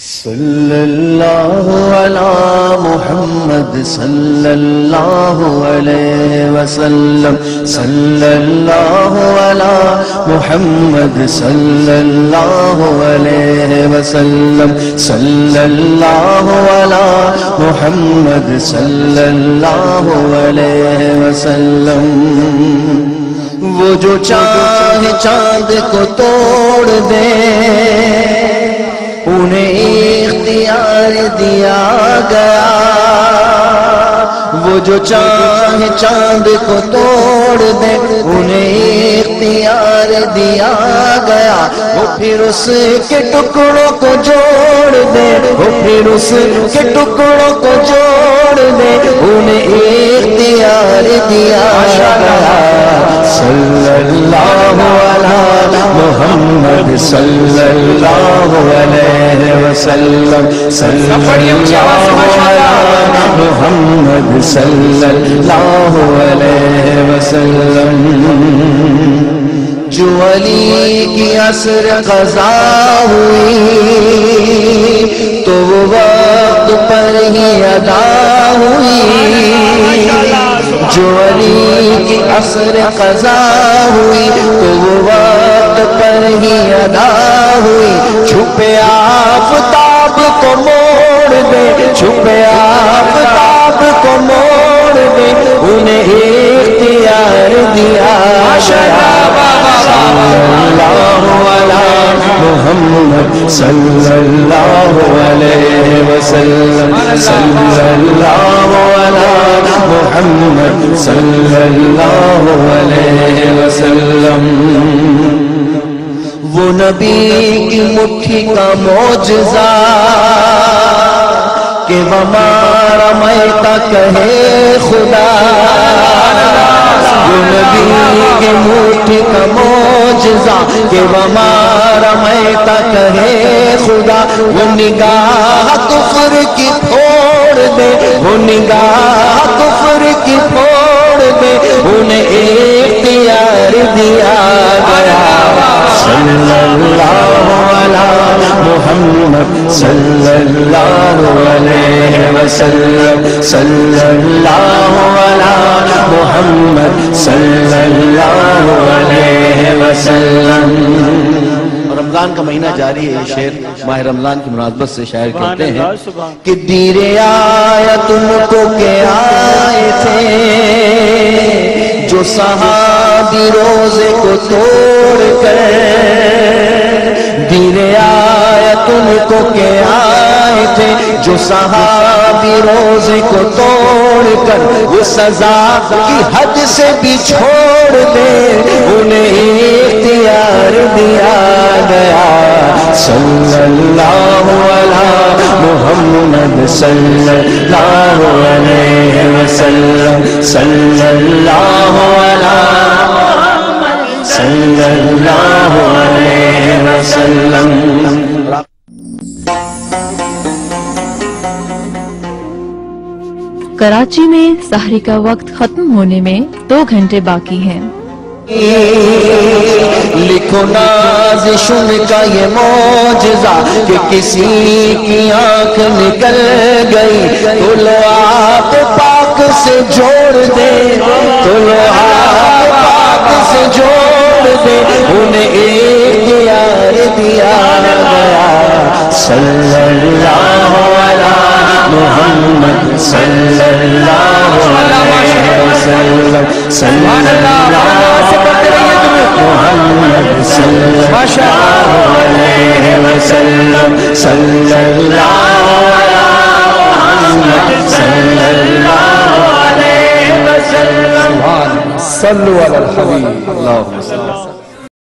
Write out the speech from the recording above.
صلی اللہ علی محمد صلی اللہ علیہ وسلم. صلی اللہ علی محمد صلی اللہ علیہ وسلم. صلی اللہ علی محمد صلی اللہ علیہ وسلم. وہ جو چاہے چاند کو توڑ دے، انہیں اختیار دیا گیا۔ وہ جو چاند چاند کو توڑ دے، انہیں اختیار دیا گیا۔ وہ پھر اس کے ٹکڑوں کو جوڑ دے، وہ پھر اس کے ٹکڑوں کو جوڑ دے۔ صلی اللہ علیہ وسلم. صلی اللہ علیہ محمد صلی اللہ علیہ وسلم. جو علی کی عصر قضا ہوئی، تو وہ وقت پر ہی ادا ہوئی۔ جو علی عصر قضا ہوئی، تو وہ وقت پر ہی ادا ہوئی۔ چھپے آفتاب کو موڑ دے، چھپے آفتاب کو موڑ دے، انہیں اختیار دیا۔ محمد صلی اللہ علیہ وسلم، صلی اللہ علیہ محمد صلی اللہ علیہ وسلم. وہ نبی کی مٹھی کا موجزہ کہ ہمارا میتا کہے خدا. وہ نبی کی مٹھی کا موجزہ کہ ہمارا میتا کہے خدا. وہ نگاہ کفر کی پھوڑ دے، وہ نگاہ کفر کی پھوڑ دے انہیں اختیار دیا گیا۔ صلی اللہ علیہ محمد، صلی اللہ علیہ وسلم صلی اللہ علیہ محمد صلی اللہ علیہ وسلم۔ رمضان کا مہینہ جاری ہے یہ شعر ماہ رمضان کی مناسبت سے شاعر کہتے ہیں کہ دیرے آیا تم کو کہ آئے تھے جو صحابی روزے کو توڑ کر دیرے آیا تم کو کہ آئے تھے جو صحابی روزے کو توڑ کر وہ سزا کی حد سے بھی چھوڑ دے انہیں اختیار صلی اللہ علیہ محمد صلی اللہ علیہ وسلم. صلی اللہ علیہ صلی اللہ علیہ وسلم. کراچی میں سحری کا وقت ختم ہونے میں دو گھنٹے باقی ہیں۔ لکھو نازشن کا یہ موجزہ کہ کسی کی آنکھ نکل گئی تو لو آپ پاک سے جوڑ دے تو لو آپ پاک سے جوڑ دے، انہیں اختیار دیا گیا۔ صلی اللہ علیہ محمد صلی اللہ علیہ وسلم، صلی اللہ صلی اللہ محمد صلی اللہ علیہ وسلم صلوا علی الحبیب۔ اللہم صلی